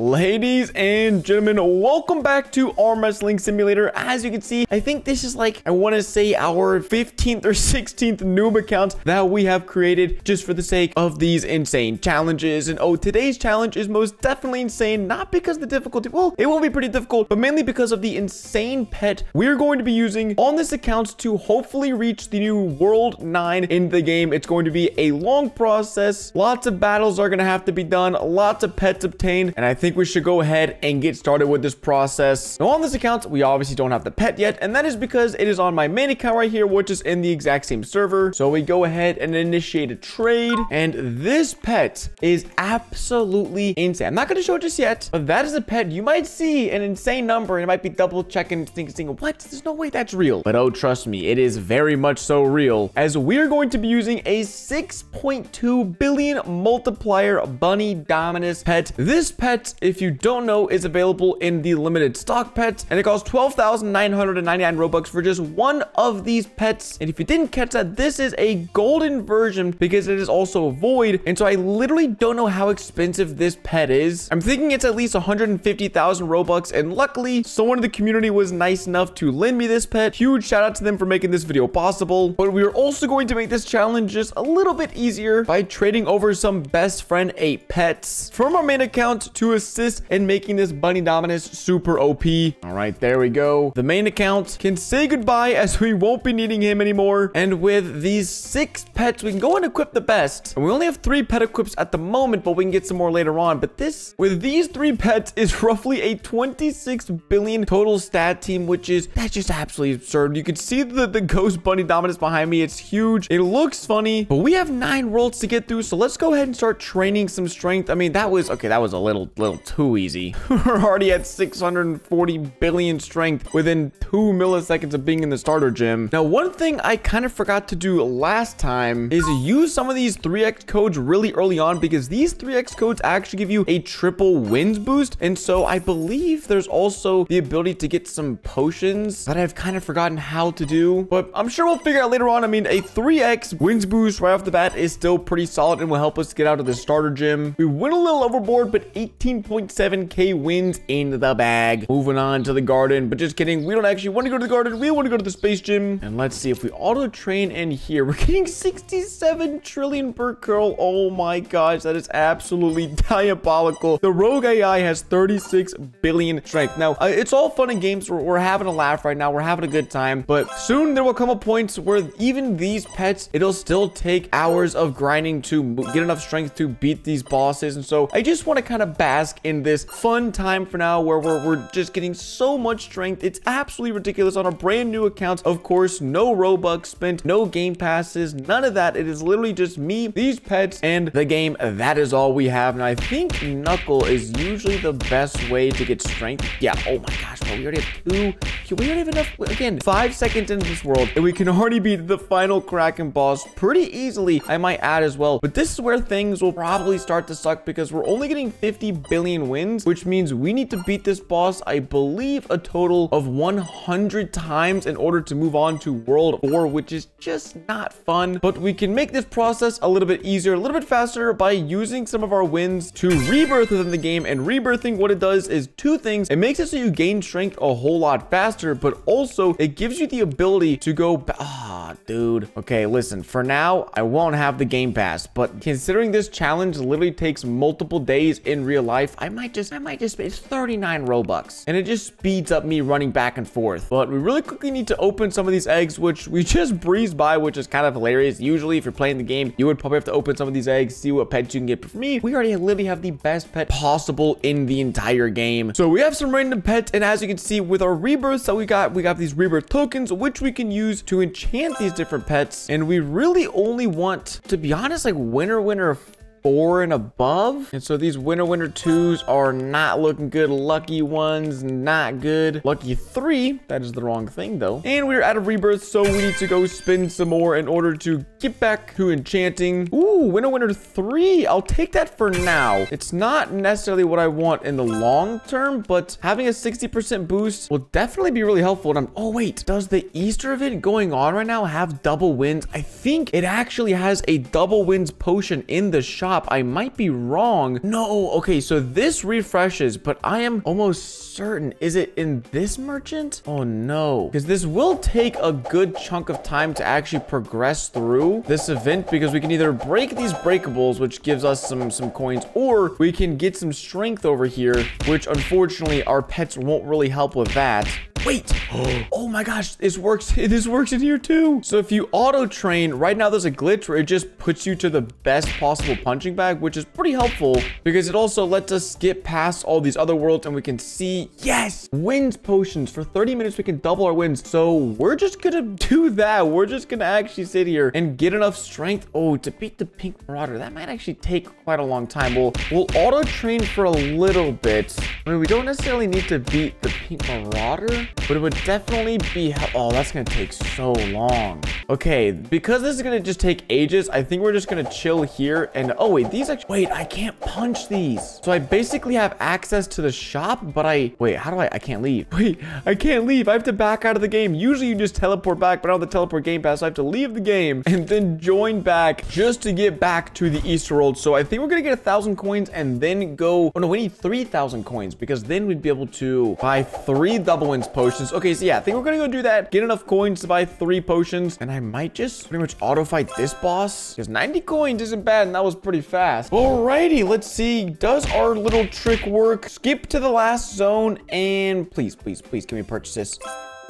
Ladies and gentlemen, welcome back to Arm Wrestling Simulator. As you can see, I think this is like, I want to say our 15th or 16th noob account that we have created just for the sake of these insane challenges. And oh, today's challenge is most definitely insane, not because the difficulty. Well, it will be pretty difficult, but mainly because of the insane pet we're going to be using on this account to hopefully reach the new World 9 in the game. It's going to be a long process. Lots of battles are going to have to be done, lots of pets obtained, and I think think we should go ahead and get started with this process. Now on this account, we obviously don't have the pet yet, and that is because it is on my main account right here, which is in the exact same server. So we go ahead and initiate a trade, and this pet is absolutely insane. I'm not going to show it just yet, but that is a pet. You might see an insane number, and it might be double checking, thinking, what? There's no way that's real. But oh, trust me, it is very much so real, as we're going to be using a 6.2 billion multiplier bunny dominus pet. This pet if you don't know, is available in the limited stock pets, and it costs 12,999 Robux for just one of these pets. And if you didn't catch that, this is a golden version because it is also void. And so I literally don't know how expensive this pet is. I'm thinking it's at least 150,000 Robux. And luckily, someone in the community was nice enough to lend me this pet. Huge shout out to them for making this video possible. But we are also going to make this challenge just a little bit easier by trading over some best friend 8 pets from our main account to a assist in making this Bunny Dominus super OP. All right, there we go. The main account can say goodbye as we won't be needing him anymore. And with these six pets, we can go and equip the best. And we only have three pet equips at the moment, but we can get some more later on. But this, with these three pets, is roughly a 26 billion total stat team, which is, that's just absolutely absurd. You can see the, the Ghost Bunny Dominus behind me. It's huge. It looks funny, but we have nine worlds to get through. So let's go ahead and start training some strength. I mean, that was, okay, that was a little, little too easy. We're already at 640 billion strength within two milliseconds of being in the starter gym. Now, one thing I kind of forgot to do last time is use some of these 3x codes really early on because these 3x codes actually give you a triple wins boost. And so I believe there's also the ability to get some potions that I've kind of forgotten how to do, but I'm sure we'll figure out later on. I mean, a 3x wins boost right off the bat is still pretty solid and will help us get out of the starter gym. We went a little overboard, but 18.7 7k wins in the bag. Moving on to the garden, but just kidding. We don't actually want to go to the garden. We want to go to the space gym. And let's see if we auto train in here. We're getting 67 trillion per curl. Oh my gosh, that is absolutely diabolical. The rogue AI has 36 billion strength. Now, uh, it's all fun and games. We're, we're having a laugh right now. We're having a good time, but soon there will come a point where even these pets, it'll still take hours of grinding to get enough strength to beat these bosses. And so I just want to kind of bask in this fun time for now where we're, we're just getting so much strength. It's absolutely ridiculous on a brand new account. Of course, no Robux spent, no game passes, none of that. It is literally just me, these pets, and the game. That is all we have. And I think Knuckle is usually the best way to get strength. Yeah, oh my gosh, bro, we already have two. We already have enough, again, five seconds into this world, and we can already beat the final Kraken boss pretty easily, I might add as well. But this is where things will probably start to suck because we're only getting 50 billion wins wins, which means we need to beat this boss, I believe, a total of 100 times in order to move on to World 4, which is just not fun. But we can make this process a little bit easier, a little bit faster by using some of our wins to rebirth within the game. And rebirthing, what it does is two things. It makes it so you gain strength a whole lot faster, but also it gives you the ability to go... Ah, dude. Okay, listen, for now, I won't have the game pass, but considering this challenge literally takes multiple days in real life, I might just just, I might just, it's 39 Robux. And it just speeds up me running back and forth. But we really quickly need to open some of these eggs, which we just breezed by, which is kind of hilarious. Usually, if you're playing the game, you would probably have to open some of these eggs, see what pets you can get. But for me, we already literally have the best pet possible in the entire game. So we have some random pets. And as you can see with our rebirths that we got, we got these rebirth tokens, which we can use to enchant these different pets. And we really only want, to be honest, like winner, winner, four and above. And so these winner winner twos are not looking good. Lucky ones, not good. Lucky three, that is the wrong thing though. And we're out of rebirth, so we need to go spin some more in order to get back to enchanting. Ooh, winner winner three. I'll take that for now. It's not necessarily what I want in the long term, but having a 60% boost will definitely be really helpful. And I'm, oh wait, does the Easter event going on right now have double wins? I think it actually has a double wins potion in the shop shop. I might be wrong. No, okay, so this refreshes, but I am almost certain. Is it in this merchant? Oh no, because this will take a good chunk of time to actually progress through this event because we can either break these breakables, which gives us some, some coins, or we can get some strength over here, which unfortunately our pets won't really help with that. Wait. Oh my gosh, this works. This works in here too. So if you auto train, right now there's a glitch where it just puts you to the best possible punching bag, which is pretty helpful because it also lets us get past all these other worlds and we can see, yes, wins potions. For 30 minutes, we can double our wins. So we're just gonna do that. We're just gonna actually sit here and get enough strength. Oh, to beat the pink marauder, that might actually take quite a long time. We'll, we'll auto train for a little bit. I mean, we don't necessarily need to beat the pink marauder, but it would definitely be, oh, that's gonna take so long. Okay, because this is gonna just take ages, I think we're just gonna chill here and, oh wait, these actually, wait, I can't punch these. So I basically have access to the shop, but I, wait, how do I, I can't leave. Wait, I can't leave. I have to back out of the game. Usually you just teleport back, but I don't have the teleport game pass. So I have to leave the game and then join back just to get back to the Easter world. So I think we're gonna get a thousand coins and then go, oh no, we need 3,000 coins because then we'd be able to buy three double wins potions. Okay, so yeah, I think we're gonna go do that. Get enough coins to buy three potions and I might just pretty much auto fight this boss because 90 coins isn't bad and that was pretty fast. Alrighty, let's see. Does our little trick work? Skip to the last zone and please, please, please, can we purchase this?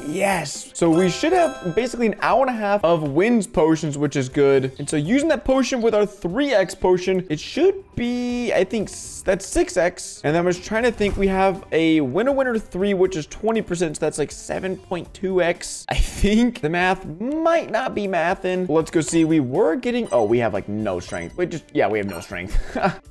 Yes. So we should have basically an hour and a half of wins potions, which is good. And so using that potion with our 3x potion, it should be, I think that's 6x. And I was trying to think we have a winner winner 3, which is 20%. So that's like 7.2x. I think the math might not be mathing. Let's go see. We were getting, oh, we have like no strength. We just, yeah, we have no strength.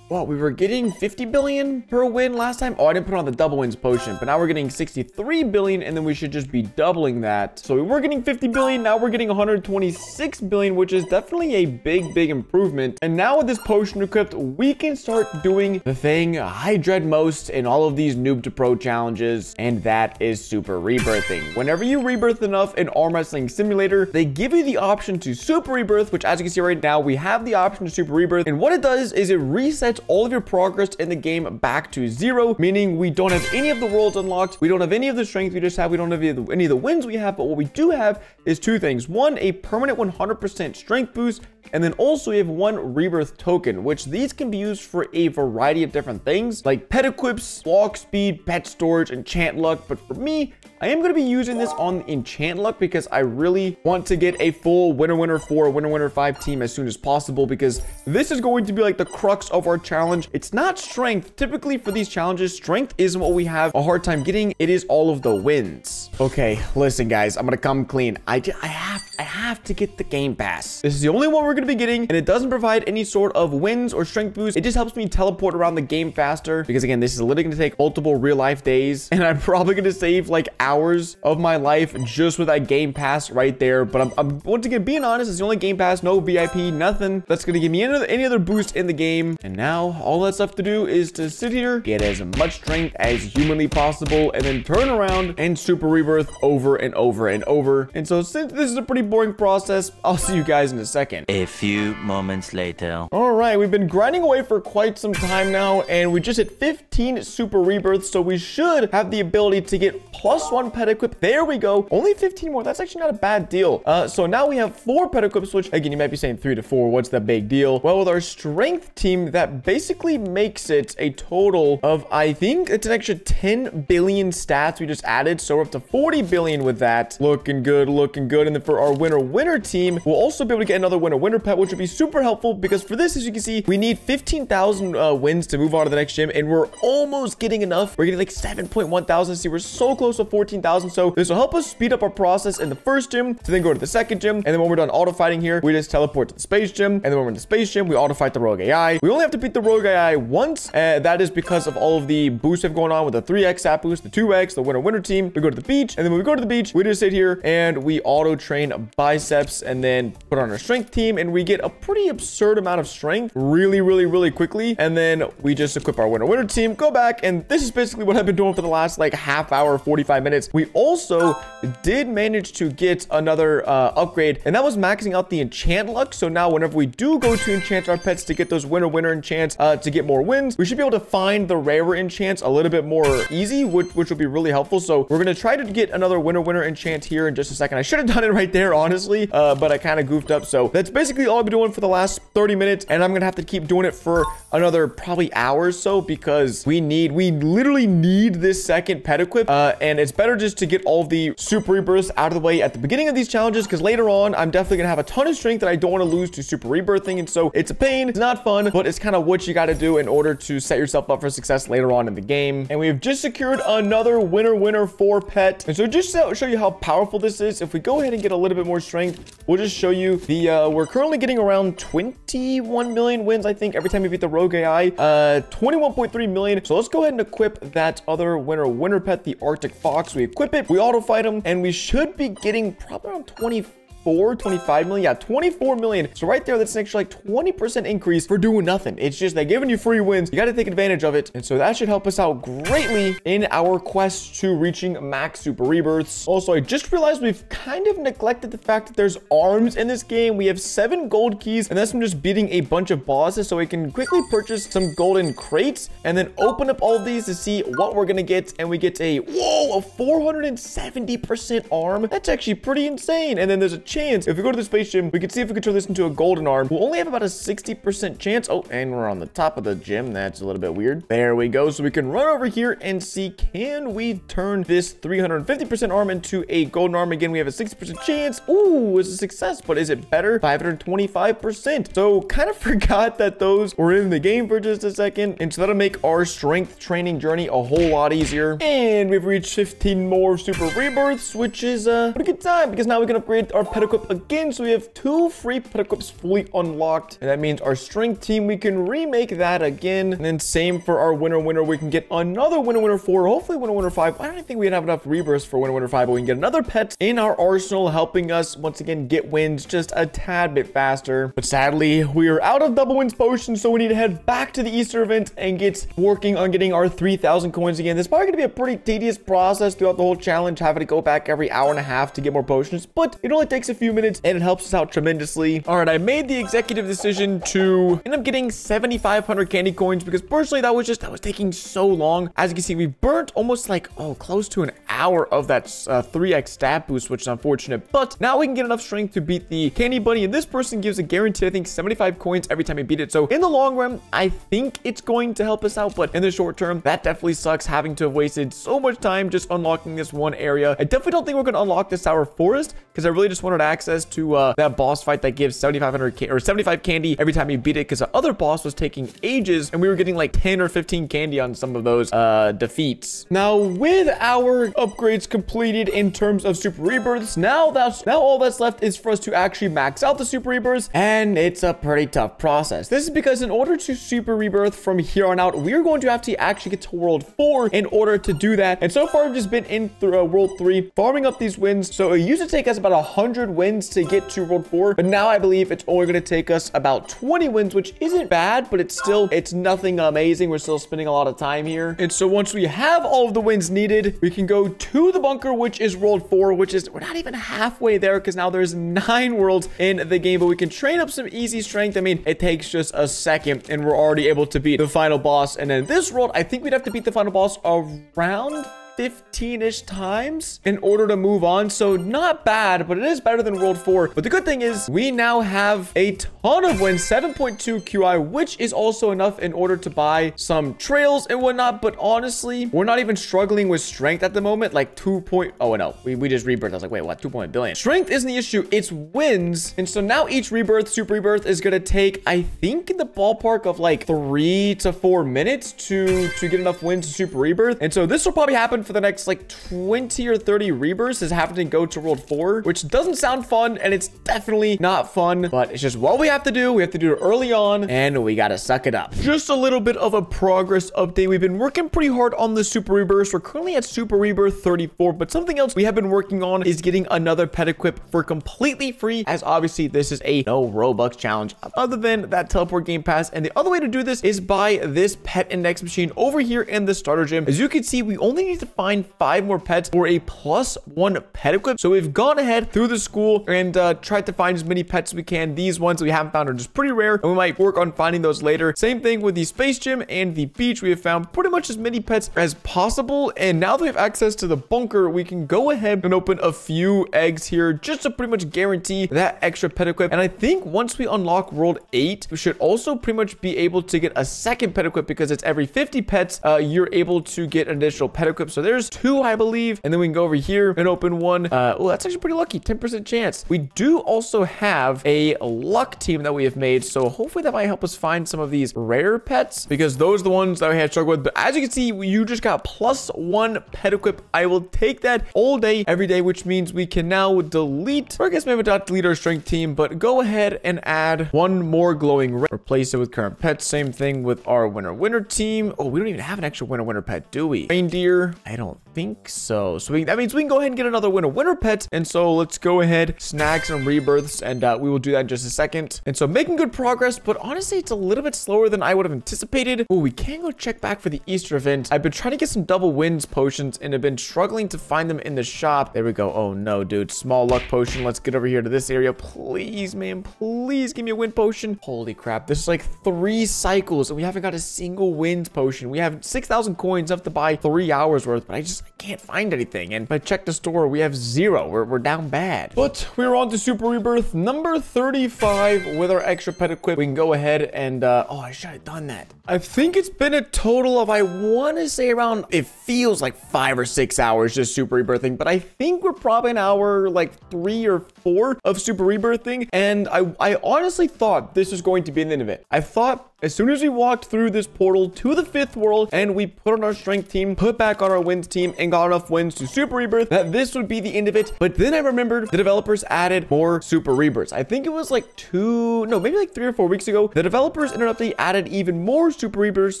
Well, we were getting 50 billion per win last time. Oh, I didn't put on the double wins potion, but now we're getting 63 billion, and then we should just be doubling that. So we were getting 50 billion, now we're getting 126 billion, which is definitely a big, big improvement. And now with this potion equipped, we can start doing the thing I dread most in all of these noob to pro challenges, and that is super rebirthing. Whenever you rebirth enough in Arm Wrestling Simulator, they give you the option to super rebirth, which as you can see right now, we have the option to super rebirth. And what it does is it resets all of your progress in the game back to zero, meaning we don't have any of the worlds unlocked. We don't have any of the strength we just have. We don't have any of the wins we have, but what we do have is two things. One, a permanent 100% strength boost, and then also we have one rebirth token, which these can be used for a variety of different things, like pet equips, walk speed, pet storage, enchant luck. But for me, I am going to be using this on enchant luck because I really want to get a full winner winner 4, winner winner 5 team as soon as possible because this is going to be like the crux of our challenge. It's not strength. Typically for these challenges, strength isn't what we have a hard time getting. It is all of the wins. Okay, listen guys, I'm going to come clean. I, I have I have to get the game pass. This is the only one we're going to be getting and it doesn't provide any sort of wins or strength boost. It just helps me teleport around the game faster because again, this is literally going to take multiple real life days and I'm probably going to save like hours of my life just with that game pass right there. But I'm, I'm once again, being honest, it's the only game pass, no VIP, nothing that's going to give me any other, any other boost in the game. And now all that's left to do is to sit here, get as much strength as humanly possible, and then turn around and super rebirth over and over and over. And so since this is a pretty boring process, I'll see you guys in a second. A few moments later. All right, we've been grinding away for quite some time now, and we just hit 15 super rebirths, so we should have the ability to get plus one pet equip. There we go. Only 15 more. That's actually not a bad deal. Uh, so now we have four pet equips, which again, you might be saying three to four. What's the big deal? Well, with our strength team, that basically makes it a total of, I think it's an extra 10 billion stats we just added. So we're up to 40 billion with that. Looking good, looking good. And then for our winner winner team, we'll also be able to get another winner winner pet, which would be super helpful because for this, as you can see, we need 15,000 uh, wins to move on to the next gym. And we're almost getting enough. We're getting like 7.1 thousand. See, we're so close to 14,000. So this will help us speed up our process in the first gym to then go to the second gym. And then when we're done auto fighting here, we just teleport to the space gym. And then when we're in the space gym, we auto fight the rogue AI. We only have to beat the rogue AI once. Uh, that is because of all of the boosts have going on with the 3x stat boost, the 2x, the winner winner team. We go to the beach. And then when we go to the beach, we just sit here and we auto train biceps and then put on our strength team and we get a pretty absurd amount of strength really, really, really quickly. And then we just equip our winner winner team, go back. And this is basically what I've been doing for the last like half hour, 45 minutes. We also did manage to get another uh, upgrade and that was maxing out the enchant luck. So now whenever we do go to enchant our pets to get those winner winner enchants uh, to get more wins, we should be able to find the rarer enchants a little bit more easy, which, which will be really helpful. So we're going to try to get another winner winner enchant here in just a second. I should have done it right there, honestly, uh, but I kind of goofed up. So that's basically all I've been doing for the last 30 minutes. And I'm to have to keep doing it for another probably hour or so because we need, we literally need this second pet equip. Uh, and it's better just to get all the super rebirths out of the way at the beginning of these challenges because later on, I'm definitely to have a ton of strength that I don't want to lose to super rebirthing. And so it's a pain. It's not fun, but it's kind of what you got to do in order to set yourself up for success later on in the game. And we've just secured another winner winner for pet. And so just to show you how powerful this is, if we go ahead and get a little bit more strength, we'll just show you the, uh, we're currently getting around 21 million wins, I think, every time we beat the rogue AI, uh, 21.3 million. So let's go ahead and equip that other winner winner pet, the Arctic Fox. We equip it, we auto fight him, and we should be getting probably around 24 24 25 million yeah 24 million. So right there that's an extra like 20 percent increase for doing nothing. It's just they're giving you free wins. You got to take advantage of it. And so that should help us out greatly in our quest to reaching max super rebirths. Also i just realized we've kind of neglected the fact that there's arms in this game. We have seven gold keys and that's from just beating a bunch of bosses. So we can quickly purchase some golden crates and then open up all these to see what we're gonna get. And we get a whoa a 470 percent arm. That's actually pretty insane. And then there's a chance. If we go to the space gym, we can see if we can turn this into a golden arm. We'll only have about a 60% chance. Oh, and we're on the top of the gym. That's a little bit weird. There we go. So we can run over here and see, can we turn this 350% arm into a golden arm? Again, we have a 60% chance. Ooh, it's a success, but is it better? 525%. So kind of forgot that those were in the game for just a second. And so that'll make our strength training journey a whole lot easier. And we've reached 15 more super rebirths, which is a pretty good time because now we can upgrade our pet pet equip again. So we have two free pet equips fully unlocked. And that means our strength team, we can remake that again. And then same for our winner winner. We can get another winner winner four, hopefully winner winner five. I don't think we'd have enough rebirths for winner winner five, but we can get another pet in our arsenal, helping us once again get wins just a tad bit faster. But sadly, we are out of double wins potions. So we need to head back to the Easter event and get working on getting our 3,000 coins again. This is probably going to be a pretty tedious process throughout the whole challenge, having to go back every hour and a half to get more potions. But it only takes a few minutes and it helps us out tremendously. All right, I made the executive decision to end up getting 7,500 candy coins because personally that was just, that was taking so long. As you can see, we burnt almost like, oh, close to an hour of that uh, 3x stat boost, which is unfortunate. But now we can get enough strength to beat the candy bunny. And this person gives a guarantee, I think, 75 coins every time we beat it. So in the long run, I think it's going to help us out. But in the short term, that definitely sucks having to have wasted so much time just unlocking this one area. I definitely don't think we're going to unlock the Sour Forest because I really just wanted access to uh, that boss fight that gives 7,500 or 75 candy every time you beat it because the other boss was taking ages and we were getting like 10 or 15 candy on some of those uh, defeats. Now, with our upgrades completed in terms of super rebirths, now that's now all that's left is for us to actually max out the super rebirths and it's a pretty tough process. This is because in order to super rebirth from here on out, we're going to have to actually get to world four in order to do that. And so far, I've just been in through uh, world three, farming up these wins. So it used to take us about 100 wins to get to World 4. But now I believe it's only going to take us about 20 wins, which isn't bad, but it's still, it's nothing amazing. We're still spending a lot of time here. And so once we have all of the wins needed, we can go to the bunker, which is World 4, which is, we're not even halfway there because now there's nine worlds in the game, but we can train up some easy strength. I mean, it takes just a second and we're already able to beat the final boss. And then this world, I think we'd have to beat the final boss around 15-ish times in order to move on. So not bad, but it is better than World 4. But the good thing is we now have a ton of wins, 7.2 QI, which is also enough in order to buy some trails and whatnot. But honestly, we're not even struggling with strength at the moment. Like 2 point, oh no, we, we just rebirthed. I was like, wait, what? 2 point billion. Strength isn't the issue. It's wins. And so now each rebirth, super rebirth is going to take, I think in the ballpark of like three to four minutes to, to get enough wins to super rebirth. And so this will probably happen happen for the next like 20 or 30 rebirths is having to go to world 4, which doesn't sound fun and it's definitely not fun, but it's just what we have to do. We have to do it early on and we gotta suck it up. Just a little bit of a progress update. We've been working pretty hard on the super rebirths. We're currently at super rebirth 34, but something else we have been working on is getting another pet equip for completely free as obviously this is a no Robux challenge other than that teleport game pass. And the other way to do this is buy this pet index machine over here in the starter gym. As you can see, we only need to find five more pets for a plus one pet equip. So we've gone ahead through the school and uh, tried to find as many pets as we can. These ones we haven't found are just pretty rare and we might work on finding those later. Same thing with the space gym and the beach. We have found pretty much as many pets as possible. And now that we have access to the bunker, we can go ahead and open a few eggs here just to pretty much guarantee that extra pet equip. And I think once we unlock world eight, we should also pretty much be able to get a second pet equip because it's every 50 pets, uh, you're able to get an additional pet equip. So there's two, I believe. And then we can go over here and open one. Uh, oh, that's actually pretty lucky. 10% chance. We do also have a luck team that we have made. So hopefully that might help us find some of these rare pets because those are the ones that we had struggled with. But as you can see, you just got plus one pet equip. I will take that all day, every day, which means we can now delete, or I guess maybe not delete our strength team, but go ahead and add one more glowing red. Replace it with current pets. Same thing with our winner winner team. Oh, we don't even have an extra winner winner pet, do we? Reindeer? I don't think so. So we, that means we can go ahead and get another winner winner pet. And so let's go ahead, snag some rebirths, and uh, we will do that in just a second. And so making good progress, but honestly, it's a little bit slower than I would have anticipated. Oh, we can go check back for the Easter event. I've been trying to get some double wins potions and have been struggling to find them in the shop. There we go. Oh no, dude. Small luck potion. Let's get over here to this area. Please, man. Please give me a win potion. Holy crap. This is like three cycles and we haven't got a single wins potion. We have 6,000 coins enough to buy three hours worth, but I just I can't find anything. And if I check the store, we have zero. We're, we're down bad. But we're on to Super Rebirth number 35 with our extra pet equip. We can go ahead and, uh, oh, I should have done that. I think it's been a total of, I want to say around, it feels like five or six hours just Super Rebirthing, but I think we're probably an hour, like three or four of Super Rebirthing. And I, I honestly thought this was going to be the end of it. I thought as soon as we walked through this portal to the fifth world and we put on our strength team, put back on our wins team and got enough wins to super rebirth, that this would be the end of it. But then I remembered the developers added more super rebirths. I think it was like two, no, maybe like three or four weeks ago. The developers ended up, they added even more super rebirths.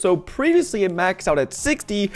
So previously it maxed out at 60,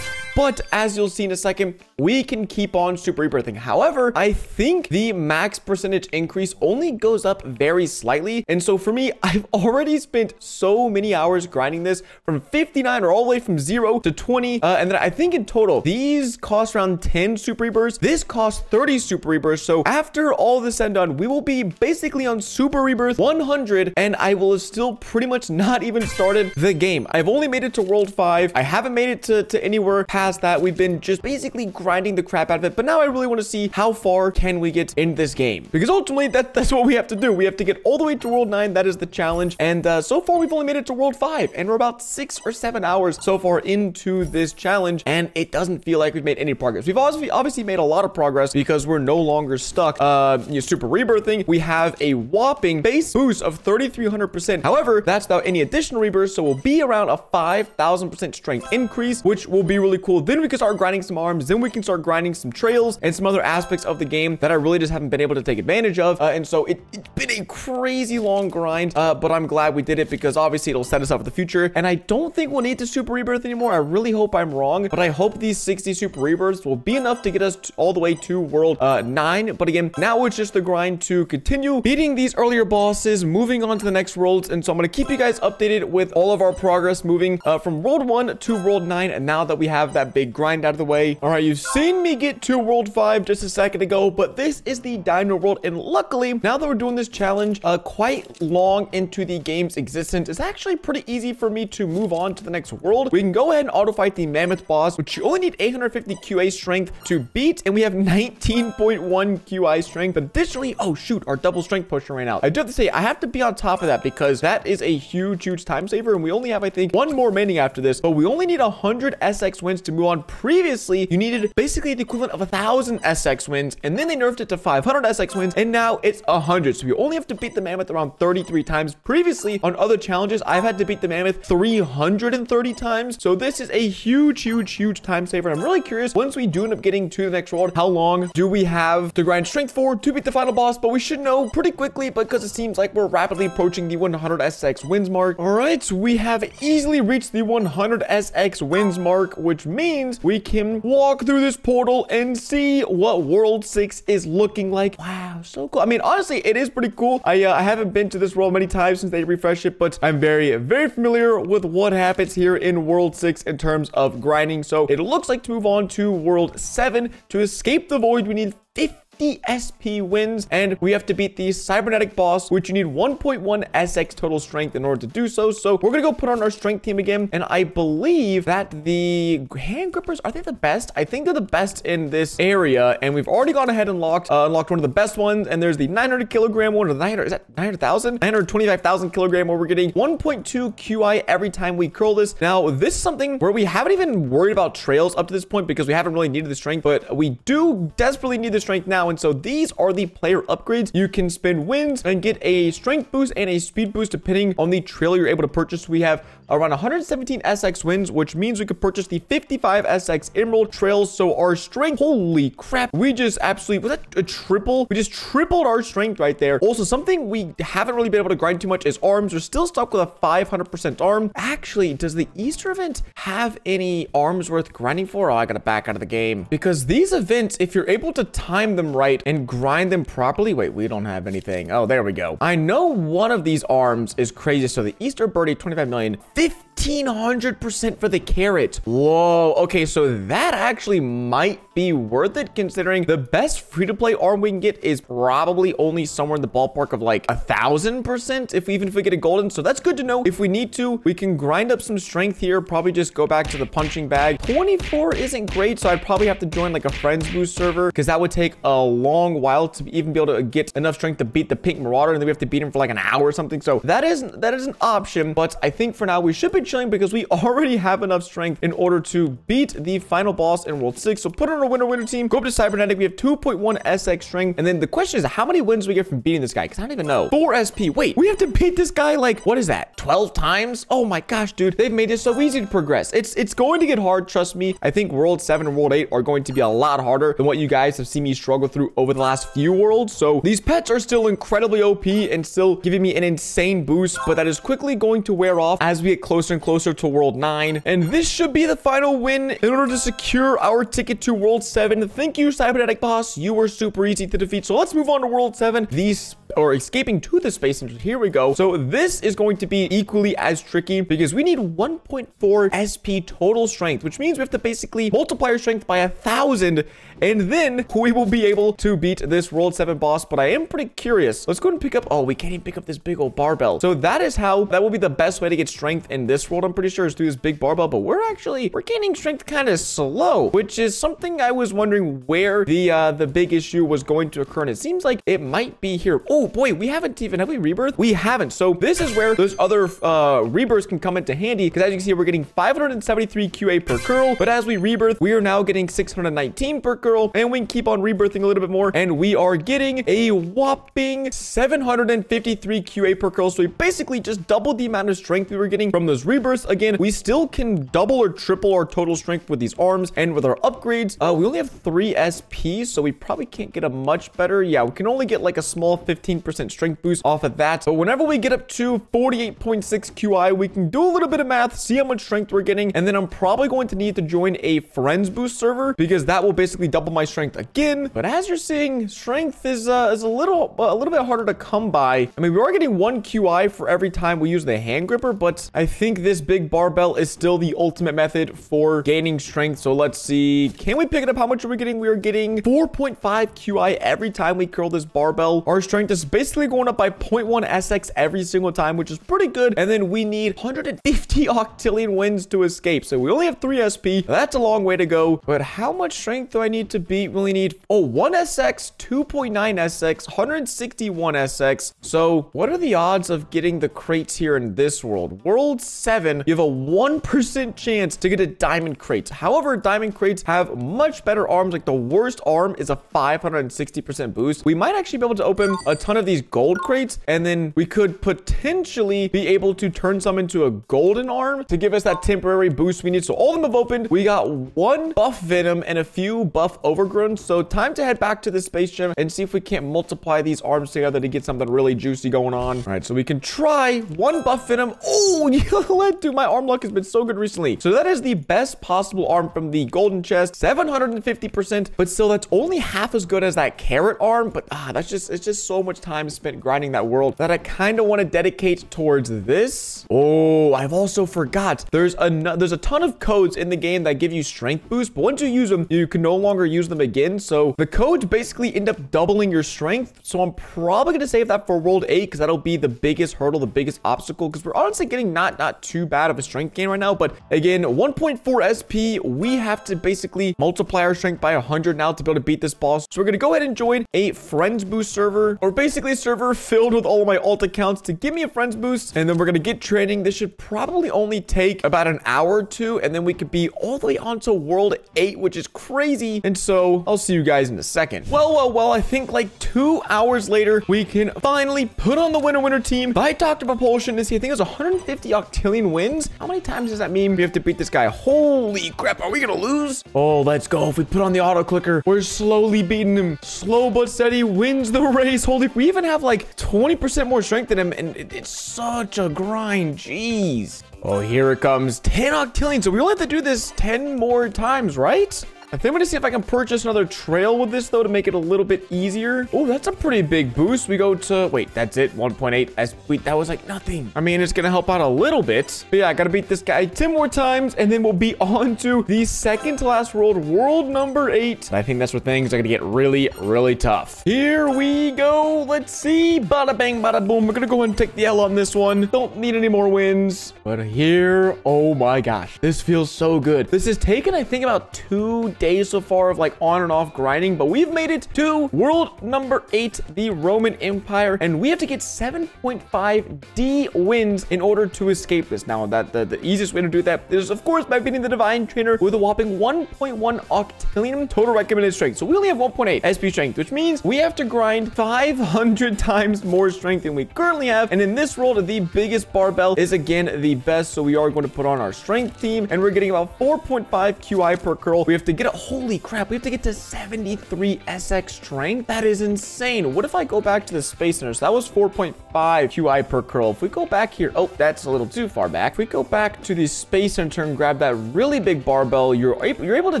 but as you'll see in a second, we can keep on super rebirthing. However, I think the max percentage increase only goes up very slightly. And so for me, I've already spent so many hours grinding this from 59 or all the way from zero to 20. Uh, and then I think in total, these cost around 10 super rebirths. This costs 30 super rebirths. So after all this and done, we will be basically on super rebirth 100 and I will have still pretty much not even started the game. I've only made it to world five. I haven't made it to, to anywhere past past that, we've been just basically grinding the crap out of it. But now I really want to see how far can we get in this game. Because ultimately, that, that's what we have to do. We have to get all the way to World 9. That is the challenge. And uh, so far, we've only made it to World 5. And we're about six or seven hours so far into this challenge. And it doesn't feel like we've made any progress. We've obviously, obviously made a lot of progress because we're no longer stuck uh, you know, super rebirthing. We have a whopping base boost of 3,300%. However, that's without any additional rebirth. So we'll be around a 5,000% strength increase, which will be really cool. Then we can start grinding some arms. Then we can start grinding some trails and some other aspects of the game that I really just haven't been able to take advantage of. Uh, and so it, has been a crazy long grind, uh, but I'm glad we did it because obviously it'll set us up for the future. And I don't think we'll need to super rebirth anymore. I really hope I'm wrong, but I hope these 60 super rebirths will be enough to get us all the way to world uh, 9. But again, now it's just the grind to continue beating these earlier bosses, moving on to the next worlds. And so I'm going to keep you guys updated with all of our progress moving uh, from world 1 to world 9. And now that we have that big grind out of the way. All right, you've seen me get to World 5 just a second ago, but this is the Dino World. And luckily, now that we're doing this challenge uh, quite long into the game's existence, it's actually pretty easy for me to move on to the next world. We can go ahead and auto-fight the Mammoth boss, which you only need 850 QA strength to beat, and we have 19.1 QI strength. Additionally, oh shoot, our double strength potion ran out. I do have to say, I have to be on top of that because that is a huge, huge time saver, and we only have, I think, one more remaining after this, but we only need 100 SX wins to move on previously, you needed basically the equivalent of a thousand SX wins. And then they nerfed it to 500 SX wins. And now it's 100. So you only have to beat the mammoth around 33 times. Previously on other challenges, I've had to beat the mammoth 330 times. So this is a huge, huge, huge time saver. And I'm really curious, once we do end up getting to the next world, how long do we have to grind strength for to beat the final boss? But we should know pretty quickly because it seems like we're rapidly approaching the 100 SX wins mark. All right, we have easily reached the 100 SX wins mark, which means we can walk through this portal and see what World 6 is looking like. Wow, so cool. I mean, honestly, it is pretty cool. I, uh, I haven't been to this world many times since they refreshed it, but I'm very, very familiar with what happens here in World 6 in terms of grinding. So it looks like to move on to World 7 to escape the void. We need 50 the SP wins, and we have to beat the cybernetic boss, which you need 1.1 SX total strength in order to do so. So we're gonna go put on our strength team again, and I believe that the hand grippers, are they the best? I think they're the best in this area, and we've already gone ahead and locked, uh, unlocked one of the best ones, and there's the 900 kilogram one, or the 900, is that 900,000? 925,000 kilogram, where we're getting 1.2 QI every time we curl this. Now, this is something where we haven't even worried about trails up to this point because we haven't really needed the strength, but we do desperately need the strength now now. And so these are the player upgrades. You can spend wins and get a strength boost and a speed boost depending on the trail you're able to purchase. We have around 117 SX wins, which means we could purchase the 55 SX Emerald Trails. So our strength, holy crap, we just absolutely, was that a triple? We just tripled our strength right there. Also, something we haven't really been able to grind too much is arms. We're still stuck with a 500% arm. Actually, does the Easter event have any arms worth grinding for? Oh, I gotta back out of the game. Because these events, if you're able to time them right and grind them properly, wait, we don't have anything. Oh, there we go. I know one of these arms is crazy. So the Easter Birdie, 25 million, 50 1500% for the carrot. Whoa. Okay, so that actually might be worth it considering the best free-to-play arm we can get is probably only somewhere in the ballpark of like a thousand percent if we even if we get a golden. So that's good to know. If we need to, we can grind up some strength here. Probably just go back to the punching bag. 24 isn't great, so I'd probably have to join like a friends boost server because that would take a long while to even be able to get enough strength to beat the pink marauder and then we have to beat him for like an hour or something. So that isn't that is an option, but I think for now we should be chilling because we already have enough strength in order to beat the final boss in World 6. So put on a winner-winner team, go up to Cybernetic. We have 2.1 SX strength. And then the question is, how many wins we get from beating this guy? Because I don't even know. 4 SP. Wait, we have to beat this guy like, what is that? 12 times? Oh my gosh, dude. They've made it so easy to progress. It's it's going to get hard, trust me. I think World 7 and World 8 are going to be a lot harder than what you guys have seen me struggle through over the last few worlds. So these pets are still incredibly OP and still giving me an insane boost, but that is quickly going to wear off as we get closer and closer to World 9. And this should be the final win in order to secure our ticket to World 7. Thank you, Cybernetic Boss. You were super easy to defeat. So let's move on to World 7. These or escaping to the space engine. Here we go. So this is going to be equally as tricky because we need 1.4 SP total strength, which means we have to basically multiply our strength by a thousand and then we will be able to beat this World 7 boss. But I am pretty curious. Let's go and pick up. Oh, we can't even pick up this big old barbell. So that is how that will be the best way to get strength in this world. I'm pretty sure is through this big barbell, but we're actually we're gaining strength kind of slow, which is something I was wondering where the uh, the big issue was going to occur. And it seems like it might be here. Oh boy, we haven't even have we rebirth? We haven't. So this is where those other uh, rebirths can come into handy because as you can see, we're getting 573 QA per curl. But as we rebirth, we are now getting 619 per curl, and we can keep on rebirthing a little bit more, and we are getting a whopping 753 QA per curl. So we basically just doubled the amount of strength we were getting from those rebirths. Again, we still can double or triple our total strength with these arms and with our upgrades. Uh, we only have three SP, so we probably can't get a much better. Yeah, we can only get like a small 15% strength boost off of that. But whenever we get up to 48.6 QI, we can do a little bit of math, see how much strength we're getting, and then I'm probably going to need to join a friends boost server because that will basically double my strength again. But as you're seeing, strength is uh, is a little a little bit harder to come by. I mean, we are getting one QI for every time we use the hand gripper, but I think this big barbell is still the ultimate method for gaining strength. So let's see. Can we pick it up? How much are we getting? We are getting 4.5 QI every time we curl this barbell. Our strength is basically going up by 0.1 SX every single time, which is pretty good. And then we need 150 octillion wins to escape. So we only have 3 SP. That's a long way to go. But how much strength do I need to beat? We only need, oh, 1 SX, 2.9 SX, 161 SX. So what are the odds of getting the crates here in this world? World 7, you have a 1% chance to get a diamond crate. However, diamond crates have much better arms. Like the worst arm is a 560% boost. We might actually be able to open a ton of these gold crates and then we could potentially be able to turn some into a golden arm to give us that temporary boost we need. So all of them have opened. We got one buff venom and a few buff overgrown. So time to head back to the space gym and see if we can't multiply these arms together to get something really juicy going on. All right, so we can try one buff venom. Oh, dude, my arm luck has been so good recently. So that is the best possible arm from the golden chest, 750%, but still that's only half as good as that carrot arm. But ah, that's just, it's just so much time spent grinding that world that I kind of want to dedicate towards this. Oh, I've also forgot. There's a, there's a ton of codes in the game that give you strength boost, but once you use them, you can no longer use them again. So the codes basically end up doubling your strength. So I'm probably going to save that for World 8 because that'll be the biggest hurdle, the biggest obstacle because we're honestly getting not, not too bad of a strength gain right now. But again, 1.4 SP, we have to basically multiply our strength by 100 now to be able to beat this boss. So we're going to go ahead and join a friends boost server or basically a server filled with all of my alt accounts to give me a friends boost. And then we're going to get training. This should probably only take about an hour or two. And then we could be all the way on to World 8, which is crazy. And so I'll see you guys in a second. Well, well, well, I think like two hours later, we can finally put on the winner winner team by Dr. Propulsion to see, I think it was 150 octillion wins. How many times does that mean we have to beat this guy? Holy crap, are we gonna lose? Oh, let's go. If we put on the auto clicker, we're slowly beating him. Slow but steady wins the race. Holy, we even have like 20% more strength than him, and it, it's such a grind. Jeez. Oh, here it comes. 10 octillion. So we only have to do this 10 more times, right? I think I'm gonna see if I can purchase another trail with this though to make it a little bit easier. Oh, that's a pretty big boost. We go to, wait, that's it, 1.8. As wait, that was like nothing. I mean, it's gonna help out a little bit. But yeah, I gotta beat this guy 10 more times and then we'll be on to the second to last world, world number eight. And I think that's where things are gonna get really, really tough. Here we go. Let's see. Bada bang, bada boom. We're gonna go ahead and take the L on this one. Don't need any more wins. But here, oh my gosh, this feels so good. This has taken, I think, about two days so far of like on and off grinding, but we've made it to world number eight, the Roman Empire, and we have to get 7.5 D wins in order to escape this. Now, that the, the easiest way to do that is, of course, by beating the Divine Trainer with a whopping 1.1 octillion total recommended strength. So we only have 1.8 SP strength, which means we have to grind 500 times more strength than we currently have. And in this world, the biggest barbell is again the best. So we are going to put on our strength team, and we're getting about 4.5 QI per curl. We have to get holy crap, we have to get to 73 SX strength. That is insane. What if I go back to the Space Center? So that was 4.5 QI per curl. If we go back here, oh, that's a little too far back. If we go back to the Space Center and grab that really big barbell, you're, you're able to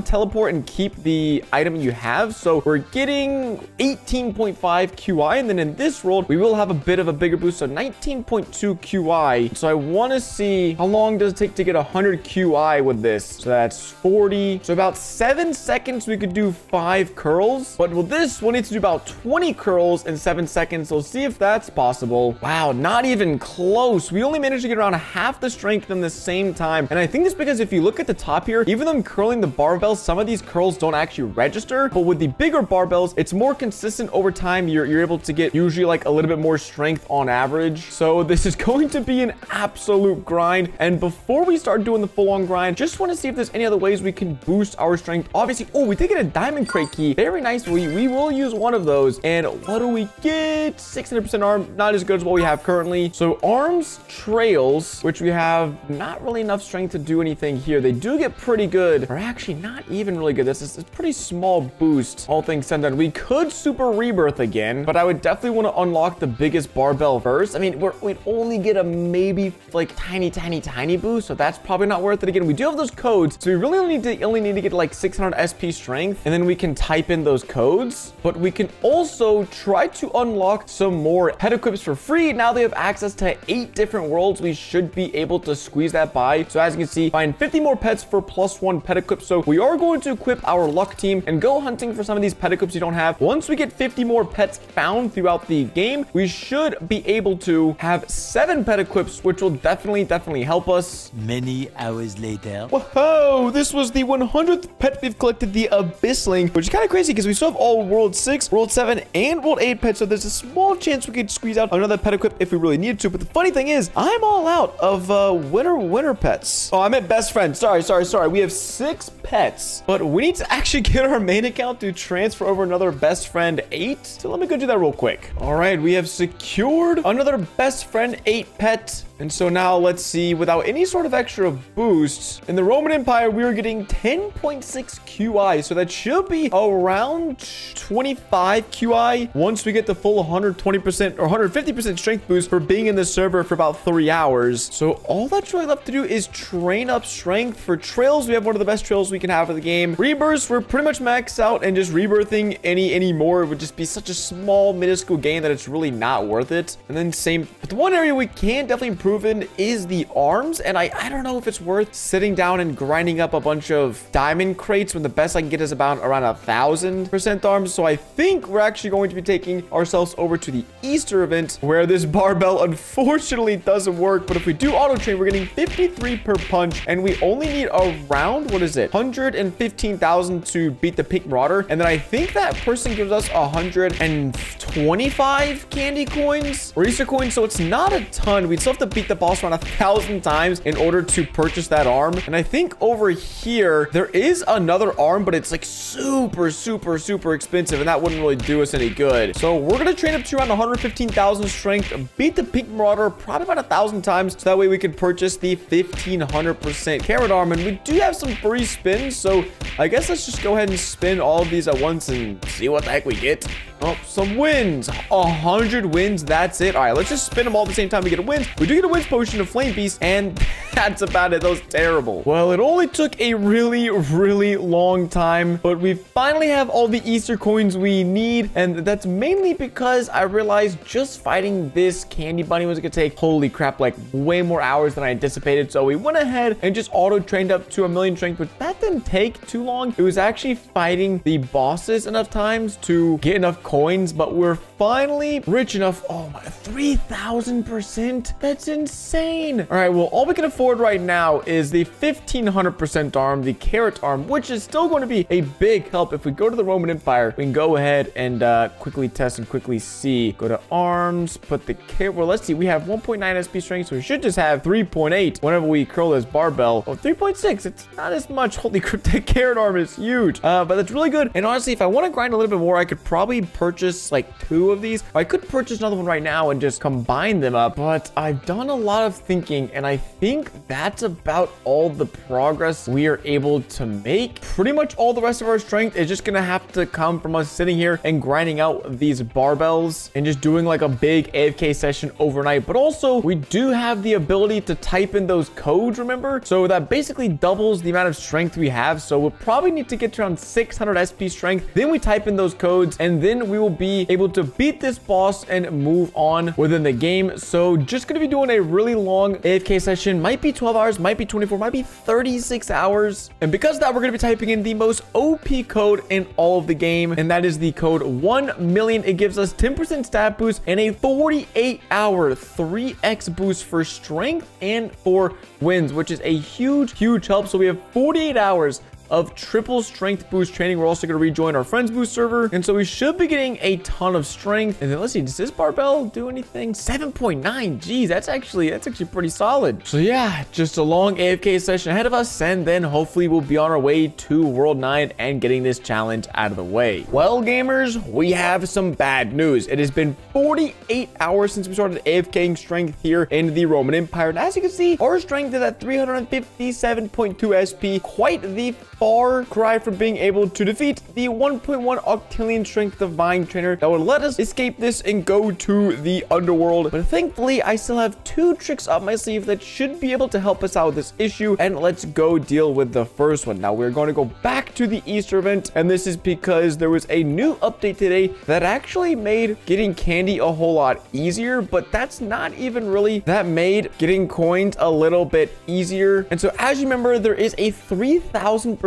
teleport and keep the item you have. So we're getting 18.5 QI. And then in this world, we will have a bit of a bigger boost. So 19.2 QI. So I want to see how long does it take to get 100 QI with this. So that's 40. So about seven seven seconds, we could do five curls. But with this, we'll need to do about 20 curls in seven seconds. So see if that's possible. Wow, not even close. We only managed to get around half the strength in the same time. And I think it's because if you look at the top here, even though I'm curling the barbells, some of these curls don't actually register. But with the bigger barbells, it's more consistent over time. You're, you're able to get usually like a little bit more strength on average. So this is going to be an absolute grind. And before we start doing the full-on grind, just want to see if there's any other ways we can boost our strength Obviously, oh, we did get a diamond crate key. Very nice. We, we will use one of those. And what do we get? 600% arm. Not as good as what we have currently. So arms, trails, which we have not really enough strength to do anything here. They do get pretty good. Or actually not even really good. This is a pretty small boost. All things said done. We could super rebirth again, but I would definitely want to unlock the biggest barbell first. I mean, we would only get a maybe like tiny, tiny, tiny boost. So that's probably not worth it again. We do have those codes. So we really only need to only need to get like six 600 SP strength, and then we can type in those codes. But we can also try to unlock some more pet equips for free. Now they have access to eight different worlds. We should be able to squeeze that by. So as you can see, find 50 more pets for plus one pet equip. So we are going to equip our luck team and go hunting for some of these pet equips you don't have. Once we get 50 more pets found throughout the game, we should be able to have seven pet equips, which will definitely, definitely help us. Many hours later. Whoa, this was the 100th pet we've collected, the Abyssling, which is kind of crazy because we still have all World 6, World 7, and World 8 pets, so there's a small chance we could squeeze out another pet equip if we really needed to. But the funny thing is, I'm all out of uh, winter winter pets. Oh, I meant best friend. Sorry, sorry, sorry. We have six pets, but we need to actually get our main account to transfer over another best friend 8. So let me go do that real quick. All right, we have secured another best friend 8 pet. And so now let's see, without any sort of extra boosts, in the Roman Empire, we are getting 10.6 QI. So that should be around 25 QI once we get the full 120% or 150% strength boost for being in the server for about three hours. So all that's really left to do is train up strength. For trails, we have one of the best trails we can have in the game. Rebirths, we're pretty much maxed out and just rebirthing any anymore would just be such a small, minuscule gain that it's really not worth it. And then same, but the one area we can definitely proven is the arms. And I, I don't know if it's worth sitting down and grinding up a bunch of diamond crates when the best I can get is about around a thousand percent arms. So I think we're actually going to be taking ourselves over to the Easter event where this barbell unfortunately doesn't work. But if we do auto train, we're getting 53 per punch and we only need around, what is it? 115,000 to beat the Pink Marauder. And then I think that person gives us 125 candy coins or Easter coins. So it's not a ton. We'd still have to beat the boss around a thousand times in order to purchase that arm. And I think over here, there is another arm, but it's like super, super, super expensive. And that wouldn't really do us any good. So we're going to train up to around 115,000 strength, beat the Pink Marauder probably about a thousand times. So that way we can purchase the 1500% carrot arm. And we do have some free spins. So I guess let's just go ahead and spin all of these at once and see what the heck we get. Oh, some wins. A hundred wins. That's it. All right, let's just spin them all at the same time we get a win. We do get a wins potion of Flame Beast, and that's about it. That was terrible. Well, it only took a really, really long time, but we finally have all the Easter coins we need, and that's mainly because I realized just fighting this candy bunny was gonna take, holy crap, like way more hours than I anticipated. So we went ahead and just auto trained up to a million strength, but that didn't take too long. It was actually fighting the bosses enough times to get enough coins, but we're finally rich enough. Oh my, 3,000%? That's insane. All right, well, all we can afford right now is the 1,500% arm, the carrot arm, which is still going to be a big help. If we go to the Roman Empire, we can go ahead and uh, quickly test and quickly see. Go to arms, put the carrot. Well, let's see. We have 1.9 SP strength, so we should just have 3.8 whenever we curl this barbell. Oh, 3.6. It's not as much. Holy crap, that carrot arm is huge. Uh, but that's really good. And honestly, if I want to grind a little bit more, I could probably purchase like two of these. I could purchase another one right now and just combine them up. But I've done a lot of thinking, and I think that's about all the progress we are able to make. Pretty much all the rest of our strength is just to have to come from us sitting here and grinding out these barbells and just doing like a big AFK session overnight. But also, we do have the ability to type in those codes, remember? So that basically doubles the amount of strength we have. So we'll probably need to get around 600 SP strength. Then we type in those codes, and then we will be able to beat this boss and move on within the game. So just going to be doing a really long AFK session. Might be 12 hours, might be 24, might be 36 hours. And because of that, we're going to be typing in the most OP code in all of the game. And that is the code 1 million. It gives us 10% stat boost and a 48 hour 3x boost for strength and for wins, which is a huge, huge help. So we have 48 hours of triple strength boost training. We're also going to rejoin our friends boost server. And so we should be getting a ton of strength. And then let's see, does this barbell do anything? 7.9. Geez, that's actually, that's actually pretty solid. So yeah, just a long AFK session ahead of us. And then hopefully we'll be on our way to World 9 and getting this challenge out of the way. Well, gamers, we have some bad news. It has been 48 hours since we started AFKing strength here in the Roman Empire. And as you can see, our strength is at 357.2 SP. Quite the far cry from being able to defeat the 1.1 octillion strength divine trainer that would let us escape this and go to the underworld. But thankfully, I still have two tricks up my sleeve that should be able to help us out with this issue. And let's go deal with the first one. Now, we're going to go back to the Easter event. And this is because there was a new update today that actually made getting candy a whole lot easier. But that's not even really that made getting coins a little bit easier. And so as you remember, there is a 3000%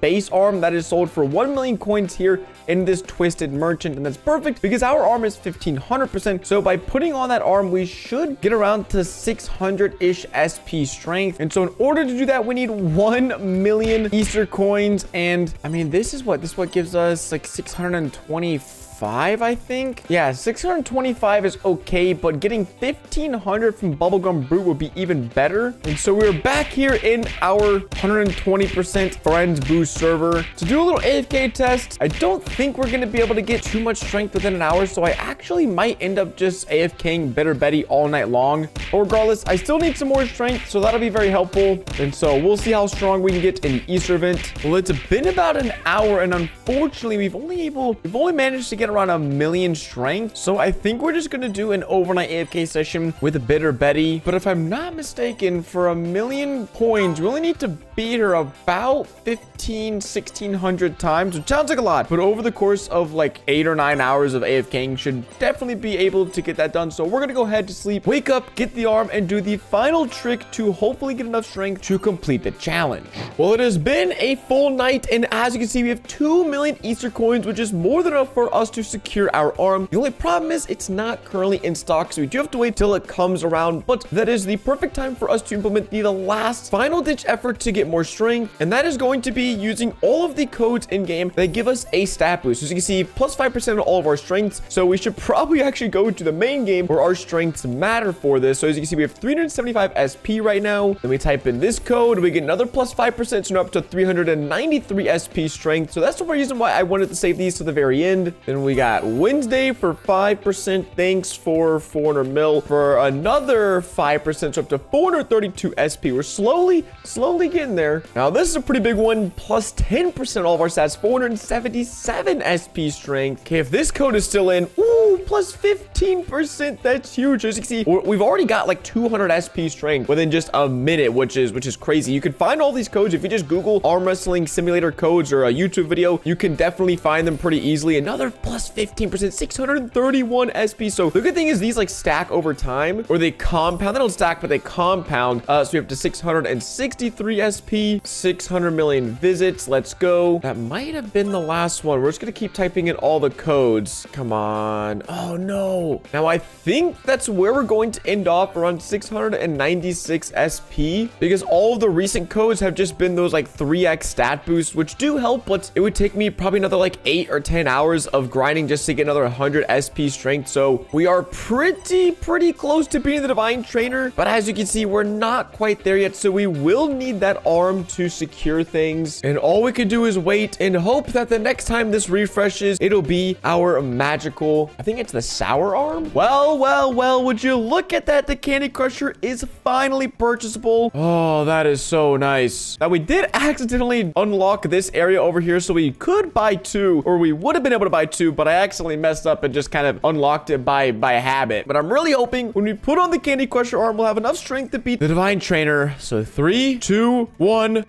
base arm that is sold for 1 million coins here in this twisted merchant. And that's perfect because our arm is 1500%. So by putting on that arm, we should get around to 600-ish SP strength. And so in order to do that, we need 1 million Easter coins. And I mean, this is what, this is what gives us like 625 5, I think. Yeah, 625 is okay, but getting 1500 from Bubblegum Brute would be even better. And so we're back here in our 120% Friends Boost server to do a little AFK test. I don't think we're going to be able to get too much strength within an hour, so I actually might end up just AFKing Bitter Betty all night long. But regardless, I still need some more strength, so that'll be very helpful. And so we'll see how strong we can get in the Easter event. Well, it's been about an hour, and unfortunately, we've only able, we've only managed to get get around a million strength. So I think we're just going to do an overnight AFK session with a Bitter Betty. But if I'm not mistaken, for a million coins, we only need to beat her about 15, 1600 times, which sounds like a lot. But over the course of like eight or nine hours of AFKing, should definitely be able to get that done. So we're going to go ahead to sleep, wake up, get the arm, and do the final trick to hopefully get enough strength to complete the challenge. Well, it has been a full night. And as you can see, we have 2 million Easter coins, which is more than enough for us to secure our arm. The only problem is it's not currently in stock, so we do have to wait till it comes around, but that is the perfect time for us to implement the last final ditch effort to get more strength, and that is going to be using all of the codes in-game that give us a stat boost. As you can see, plus 5% on all of our strengths, so we should probably actually go to the main game where our strengths matter for this. So as you can see, we have 375 SP right now. Then we type in this code, we get another plus 5%, so now up to 393 SP strength. So that's the reason why I wanted to save these to the very end. Then we got Wednesday for 5%. Thanks for 400 mil for another 5%, so up to 432 SP. We're slowly, slowly getting there. Now, this is a pretty big one, plus 10% all of our stats, 477 SP strength. Okay, if this code is still in, ooh, plus 15%. That's huge. As you can see, we've already got like 200 SP strength within just a minute, which is which is crazy. You can find all these codes if you just Google arm wrestling simulator codes or a YouTube video. You can definitely find them pretty easily. Another plus plus 15%, 631 SP. So the good thing is these like stack over time or they compound. They don't stack, but they compound. Uh, so we have to 663 SP, 600 million visits. Let's go. That might have been the last one. We're just going to keep typing in all the codes. Come on. Oh no. Now I think that's where we're going to end off around 696 SP because all of the recent codes have just been those like 3x stat boosts, which do help, but it would take me probably another like eight or 10 hours of grinding grinding just to get another 100 SP strength. So we are pretty, pretty close to being the Divine Trainer. But as you can see, we're not quite there yet. So we will need that arm to secure things. And all we can do is wait and hope that the next time this refreshes, it'll be our magical, I think it's the sour arm. Well, well, well, would you look at that? The Candy Crusher is finally purchasable. Oh, that is so nice. Now we did accidentally unlock this area over here. So we could buy two or we would have been able to buy two, but I accidentally messed up and just kind of unlocked it by, by habit. But I'm really hoping when we put on the Candy Crusher arm, we'll have enough strength to beat the Divine Trainer. So three, two, one.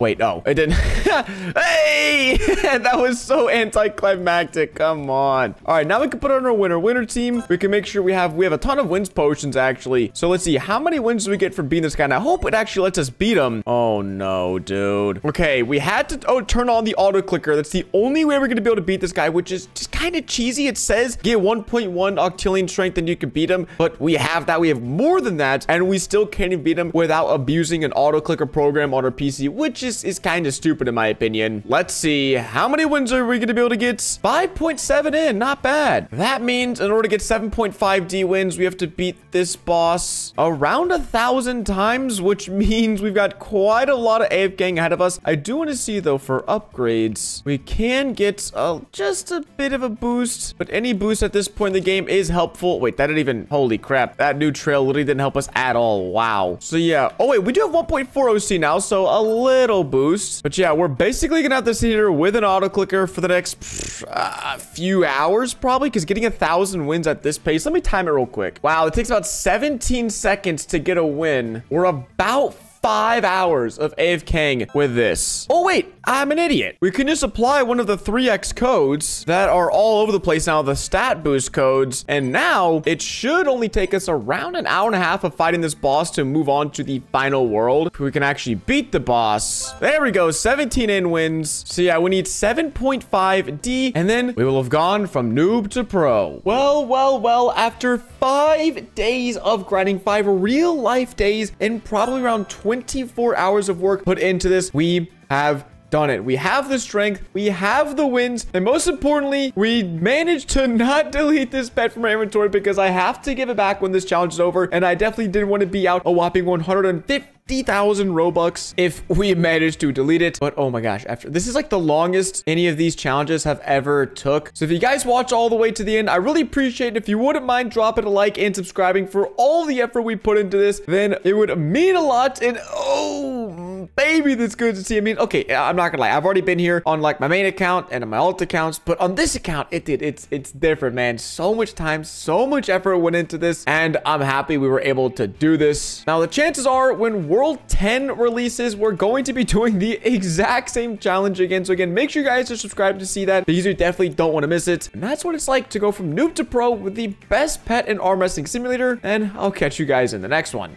Wait, oh, it didn't. hey! that was so anticlimactic. Come on. All right, now we can put on our winner. Winner team. We can make sure we have we have a ton of wins potions, actually. So let's see. How many wins do we get for beating this guy? And I hope it actually lets us beat him. Oh, no, dude. Okay, we had to oh, turn on the auto clicker. That's the only way we're going to be able to beat this guy, which is just kind of cheesy. It says get 1.1 octillion strength and you can beat him. But we have that. We have more than that. And we still can't even beat him without abusing an auto clicker program on our PC, which is, is kind of stupid in my opinion. Let's see. How many wins are we going to be able to get? 5.7 in. Not bad. That means in order to get 7.5 D wins, we have to beat this boss around a thousand times, which means we've got quite a lot of AFKing ahead of us. I do want to see though for upgrades, we can get just a bit of a boost, but any boost at this point in the game is helpful. Wait, that didn't even, holy crap. That new trail literally didn't help us at all. Wow. So yeah. Oh wait, we do have 1.4 OC now, so a little title boost. But yeah, we're basically gonna have to sit here with an auto clicker for the next pff, uh, few hours, probably, because getting a thousand wins at this pace. Let me time it real quick. Wow, it takes about 17 seconds to get a win. We're about five hours of AFKing with this. Oh, wait, I'm an idiot. We can just apply one of the 3x codes that are all over the place now, the stat boost codes. And now it should only take us around an hour and a half of fighting this boss to move on to the final world. We can actually beat the boss. There we go, 17 in wins. So yeah, we need 7.5 D, and then we will have gone from noob to pro. Well, well, well, after five days of grinding, five real life days, and probably around 24 hours of work put into this, we have done it. We have the strength, we have the wins, and most importantly, we managed to not delete this pet from our inventory because I have to give it back when this challenge is over, and I definitely didn't want to be out a whopping 150 50,000 Robux if we manage to delete it. But oh my gosh, after this is like the longest any of these challenges have ever took. So if you guys watch all the way to the end, I really appreciate it. If you wouldn't mind dropping a like and subscribing for all the effort we put into this, then it would mean a lot. And oh, baby, that's good to see. I mean, okay, I'm not gonna lie. I've already been here on like my main account and on my alt accounts, but on this account, it did. It's it's different, man. So much time, so much effort went into this, and I'm happy we were able to do this. Now, the chances are when World 10 releases, we're going to be doing the exact same challenge again. So again, make sure you guys are subscribed to see that because you definitely don't want to miss it. And that's what it's like to go from noob to pro with the best pet in arm wrestling simulator. And I'll catch you guys in the next one.